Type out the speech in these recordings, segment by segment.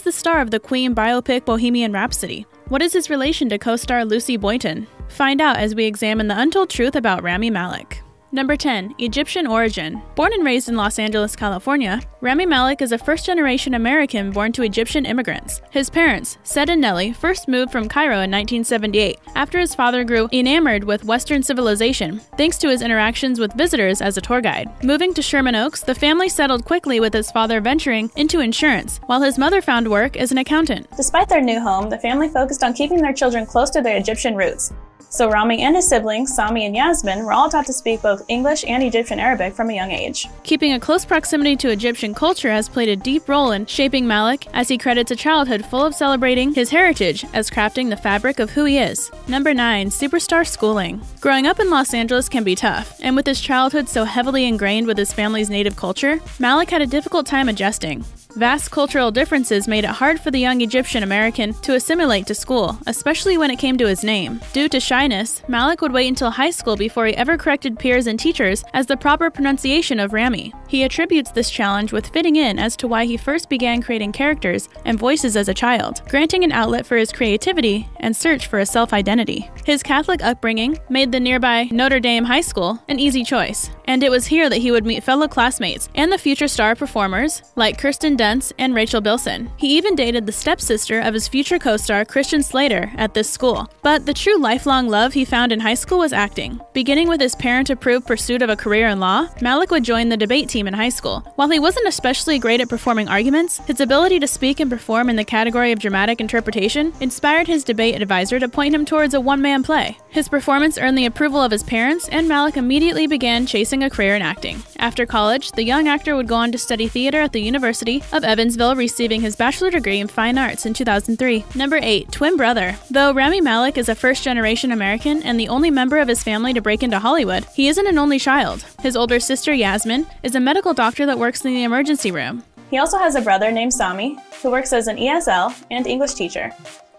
is the star of the Queen biopic Bohemian Rhapsody? What is his relation to co star Lucy Boynton? Find out as we examine the untold truth about Rami Malek. Number 10. Egyptian origin. Born and raised in Los Angeles, California, Rami Malek is a first generation American born to Egyptian immigrants. His parents, Said and Nelly, first moved from Cairo in 1978 after his father grew enamored with Western civilization thanks to his interactions with visitors as a tour guide. Moving to Sherman Oaks, the family settled quickly with his father venturing into insurance, while his mother found work as an accountant. Despite their new home, the family focused on keeping their children close to their Egyptian roots. So Rami and his siblings, Sami and Yasmine, were all taught to speak both English and Egyptian Arabic from a young age. Keeping a close proximity to Egyptian culture has played a deep role in shaping Malek, as he credits a childhood full of celebrating his heritage as crafting the fabric of who he is. Number 9. Superstar Schooling. Growing up in Los Angeles can be tough, and with his childhood so heavily ingrained with his family's native culture, Malek had a difficult time adjusting. Vast cultural differences made it hard for the young Egyptian American to assimilate to school, especially when it came to his name. Due to shyness, Malek would wait until high school before he ever corrected peers and teachers as the proper pronunciation of Rami. He attributes this challenge with fitting in as to why he first began creating characters and voices as a child, granting an outlet for his creativity and search for a self identity. His Catholic upbringing made the nearby Notre Dame High School an easy choice, and it was here that he would meet fellow classmates and the future star performers like Kirsten Dunst and Rachel Bilson. He even dated the stepsister of his future co star Christian Slater at this school. But the true lifelong love he found in high school was acting. Beginning with his parent approved pursuit of a career in law, Malek would join the debate team in high school. While he wasn't especially great at performing arguments, his ability to speak and perform in the category of dramatic interpretation inspired his debate advisor to point him towards a one man play. His performance earned the approval of his parents, and Malek immediately began chasing a career in acting. After college, the young actor would go on to study theater at the University of Evansville, receiving his bachelor degree in fine arts in 2003. Number 8. Twin Brother. Though Rami Malek is a first generation American and the only member of his family to break into Hollywood, he isn't an only child. His older sister, Yasmine, is a medical doctor that works in the emergency room. He also has a brother named Sami, who works as an ESL and English teacher.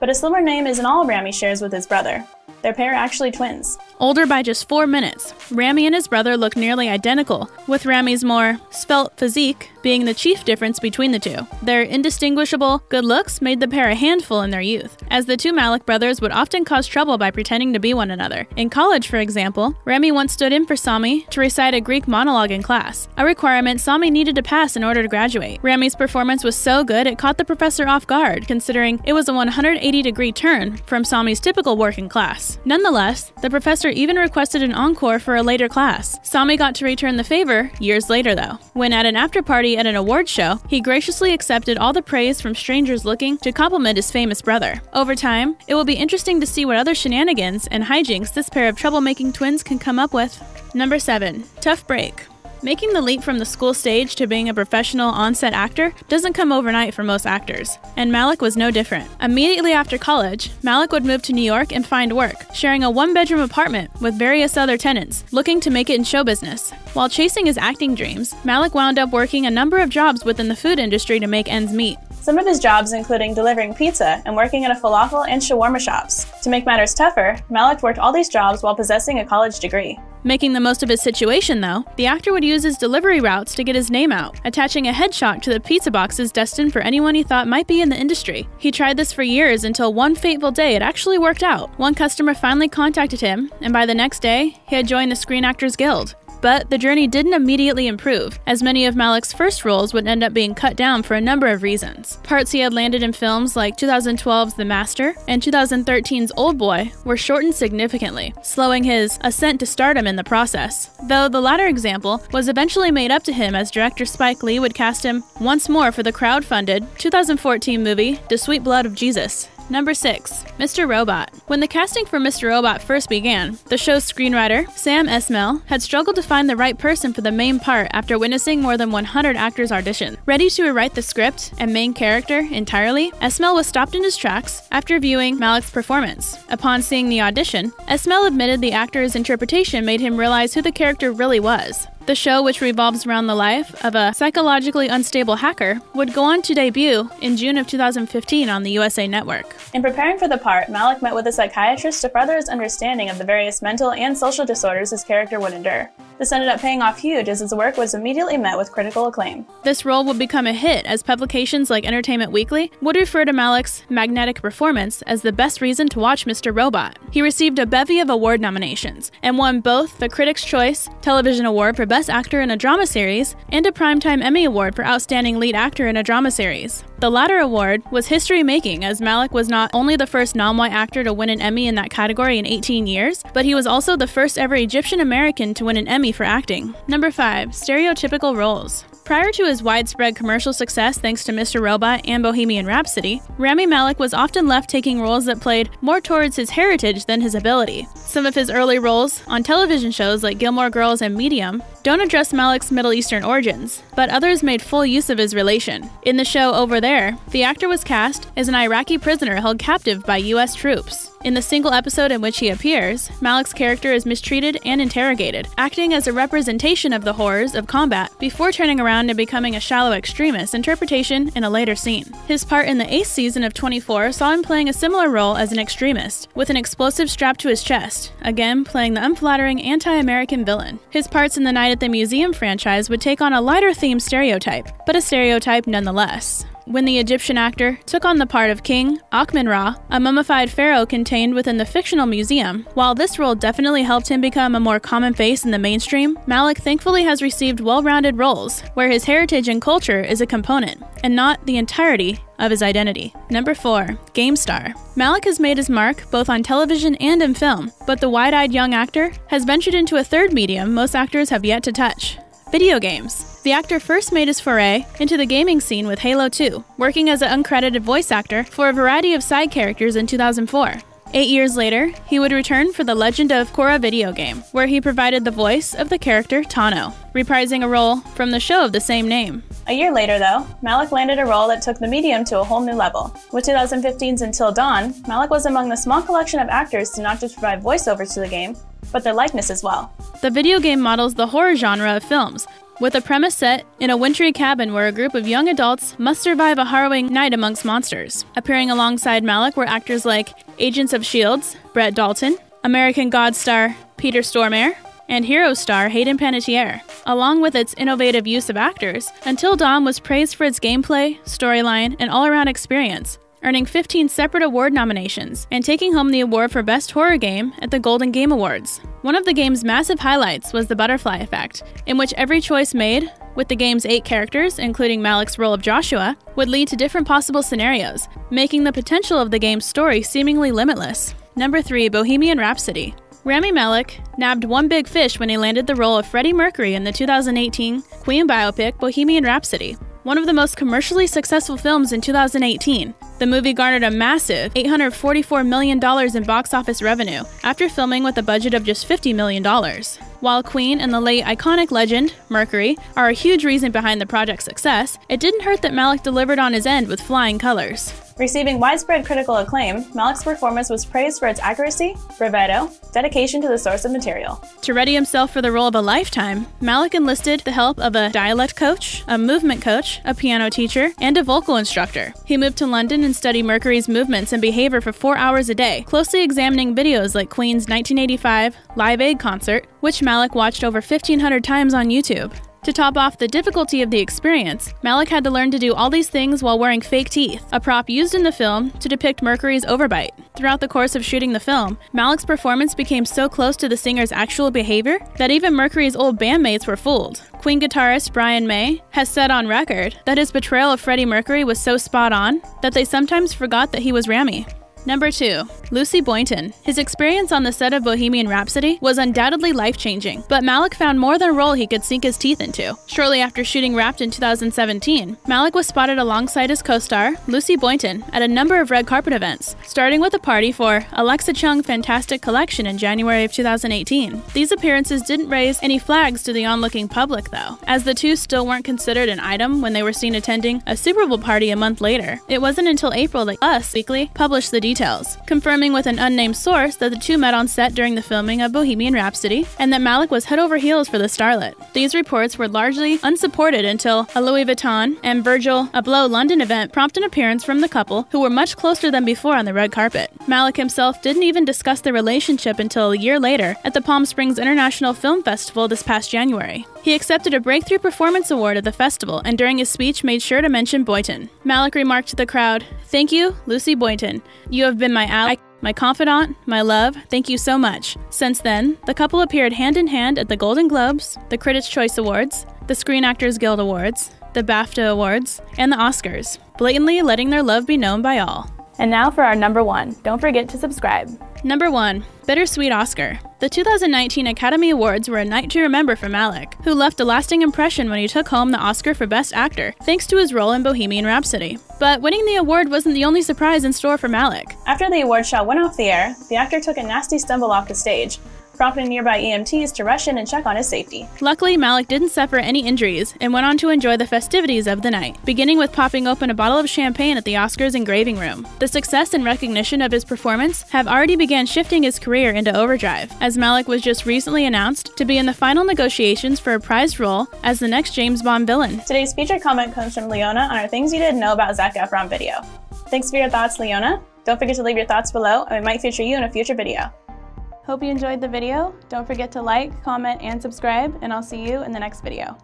But a similar name isn't all Rami shares with his brother. Their pair are actually twins. Older by just four minutes, Rami and his brother look nearly identical, with Rami's more svelte physique being the chief difference between the two. Their indistinguishable good looks made the pair a handful in their youth, as the two Malek brothers would often cause trouble by pretending to be one another. In college, for example, Rami once stood in for Sami to recite a Greek monologue in class, a requirement Sami needed to pass in order to graduate. Rami's performance was so good it caught the professor off guard, considering it was a 180 degree turn from Sami's typical working class. Nonetheless, the professor even requested an encore for a later class. Sami got to return the favor years later, though. When at an after party at an award show, he graciously accepted all the praise from strangers looking to compliment his famous brother. Over time, it will be interesting to see what other shenanigans and hijinks this pair of troublemaking twins can come up with. Number 7. Tough Break. Making the leap from the school stage to being a professional on-set actor doesn't come overnight for most actors, and Malek was no different. Immediately after college, Malek would move to New York and find work, sharing a one-bedroom apartment with various other tenants, looking to make it in show business. While chasing his acting dreams, Malek wound up working a number of jobs within the food industry to make ends meet. Some of his jobs including delivering pizza and working at a falafel and shawarma shops. To make matters tougher, Malek worked all these jobs while possessing a college degree. Making the most of his situation, though, the actor would use his delivery routes to get his name out, attaching a headshot to the pizza boxes destined for anyone he thought might be in the industry. He tried this for years until one fateful day it actually worked out. One customer finally contacted him, and by the next day, he had joined the Screen Actors Guild. But the journey didn't immediately improve, as many of Malek's first roles would end up being cut down for a number of reasons. Parts he had landed in films like 2012's The Master and 2013's Oldboy were shortened significantly, slowing his ascent to stardom in the process. Though the latter example was eventually made up to him as director Spike Lee would cast him once more for the crowd-funded 2014 movie The Sweet Blood of Jesus. Number 6. Mr. Robot. When the casting for Mr. Robot first began, the show's screenwriter, Sam Esmail, had struggled to find the right person for the main part after witnessing more than 100 actors audition. Ready to rewrite the script and main character entirely, Esmail was stopped in his tracks after viewing Malek's performance. Upon seeing the audition, Esmail admitted the actor's interpretation made him realize who the character really was. The show, which revolves around the life of a psychologically unstable hacker, would go on to debut in June of 2015 on the USA Network. In preparing for the part, Malek met with a psychiatrist to further his understanding of the various mental and social disorders his character would endure. This ended up paying off huge as his work was immediately met with critical acclaim. This role would become a hit as publications like Entertainment Weekly would refer to Malek's magnetic performance as the best reason to watch Mr. Robot. He received a bevy of award nominations and won both the Critics' Choice Television Award for Best Actor in a Drama Series and a Primetime Emmy Award for Outstanding Lead Actor in a Drama Series. The latter award was history making as Malek was not only the first non white actor to win an Emmy in that category in 18 years, but he was also the first ever Egyptian American to win an Emmy for acting. Number 5. Stereotypical roles. Prior to his widespread commercial success thanks to Mr. Robot and Bohemian Rhapsody, Rami Malek was often left taking roles that played more towards his heritage than his ability. Some of his early roles on television shows like Gilmore Girls and Medium don't address Malek's Middle Eastern origins, but others made full use of his relation. In the show Over There, the actor was cast as an Iraqi prisoner held captive by U.S. troops. In the single episode in which he appears, Malek's character is mistreated and interrogated, acting as a representation of the horrors of combat before turning around and becoming a shallow extremist interpretation in a later scene. His part in the eighth season of 24 saw him playing a similar role as an extremist, with an explosive strapped to his chest, again playing the unflattering anti American villain. His parts in the Night the Museum franchise would take on a lighter themed stereotype, but a stereotype nonetheless when the Egyptian actor took on the part of King Ahkmenrah, a mummified pharaoh contained within the fictional museum. While this role definitely helped him become a more common face in the mainstream, Malek thankfully has received well rounded roles where his heritage and culture is a component, and not the entirety of his identity. Number 4. Game Star. Malek has made his mark both on television and in film, but the wide eyed young actor has ventured into a third medium most actors have yet to touch video games. The actor first made his foray into the gaming scene with Halo 2, working as an uncredited voice actor for a variety of side characters in 2004. Eight years later, he would return for the Legend of Korra video game, where he provided the voice of the character Tahno, reprising a role from the show of the same name. A year later, though, Malek landed a role that took the medium to a whole new level. With 2015's Until Dawn, Malek was among the small collection of actors to not just provide voiceovers to the game, but their likeness as well. The video game models the horror genre of films, with a premise set in a wintry cabin where a group of young adults must survive a harrowing night amongst monsters. Appearing alongside Malek were actors like Agents of S.H.I.E.L.D.'s Brett Dalton, American God star Peter Stormare, and Hero star Hayden Panettiere. Along with its innovative use of actors, Until Dawn was praised for its gameplay, storyline, and all around experience, earning 15 separate award nominations and taking home the award for Best Horror Game at the Golden Game Awards. One of the game's massive highlights was the butterfly effect, in which every choice made, with the game's eight characters, including Malek's role of Joshua, would lead to different possible scenarios, making the potential of the game's story seemingly limitless. Number 3 Bohemian Rhapsody. Rami Malek nabbed one big fish when he landed the role of Freddie Mercury in the 2018 Queen biopic Bohemian Rhapsody one of the most commercially successful films in 2018. The movie garnered a massive $844 million in box office revenue after filming with a budget of just $50 million. While Queen and the late iconic legend, Mercury, are a huge reason behind the project's success, it didn't hurt that Malek delivered on his end with flying colors. Receiving widespread critical acclaim, Malek's performance was praised for its accuracy, bravado, dedication to the source of material. To ready himself for the role of a lifetime, Malek enlisted the help of a dialect coach, a movement coach, a piano teacher, and a vocal instructor. He moved to London and studied Mercury's movements and behavior for four hours a day, closely examining videos like Queen's 1985 Live Aid concert, which Malek watched over 1,500 times on YouTube. To top off the difficulty of the experience, Malek had to learn to do all these things while wearing fake teeth, a prop used in the film to depict Mercury's overbite. Throughout the course of shooting the film, Malek's performance became so close to the singer's actual behavior that even Mercury's old bandmates were fooled. Queen guitarist Brian May has said on record that his portrayal of Freddie Mercury was so spot on that they sometimes forgot that he was Rami. Number 2. Lucy Boynton. His experience on the set of Bohemian Rhapsody was undoubtedly life changing, but Malek found more than a role he could sink his teeth into. Shortly after shooting Wrapped in 2017, Malek was spotted alongside his co star, Lucy Boynton, at a number of red carpet events, starting with a party for Alexa Chung Fantastic Collection in January of 2018. These appearances didn't raise any flags to the onlooking public, though, as the two still weren't considered an item when they were seen attending a Super Bowl party a month later. It wasn't until April that Us Weekly published the details, confirming with an unnamed source that the two met on set during the filming of Bohemian Rhapsody and that Malek was head over heels for the starlet. These reports were largely unsupported until a Louis Vuitton and Virgil Abloh London event prompted an appearance from the couple, who were much closer than before on the red carpet. Malek himself didn't even discuss the relationship until a year later at the Palm Springs International Film Festival this past January. He accepted a Breakthrough Performance Award at the festival and during his speech made sure to mention Boynton. Malek remarked to the crowd, Thank you, Lucy Boynton. You have been my ally. My confidant, my love, thank you so much. Since then, the couple appeared hand in hand at the Golden Globes, the Critics' Choice Awards, the Screen Actors Guild Awards, the BAFTA Awards, and the Oscars, blatantly letting their love be known by all. And now for our number one. Don't forget to subscribe. Number 1. Bittersweet Oscar. The 2019 Academy Awards were a night to remember for Malek, who left a lasting impression when he took home the Oscar for Best Actor, thanks to his role in Bohemian Rhapsody. But winning the award wasn't the only surprise in store for Malek. After the award show went off the air, the actor took a nasty stumble off the stage, prompting nearby EMTs to rush in and check on his safety. Luckily, Malek didn't suffer any injuries and went on to enjoy the festivities of the night, beginning with popping open a bottle of champagne at the Oscars engraving room. The success and recognition of his performance have already began shifting his career into overdrive, as Malek was just recently announced to be in the final negotiations for a prized role as the next James Bond villain. Today's featured comment comes from Leona on our Things You Didn't Know About Zac Efron video. Thanks for your thoughts, Leona. Don't forget to leave your thoughts below, and we might feature you in a future video. Hope you enjoyed the video. Don't forget to like, comment, and subscribe, and I'll see you in the next video.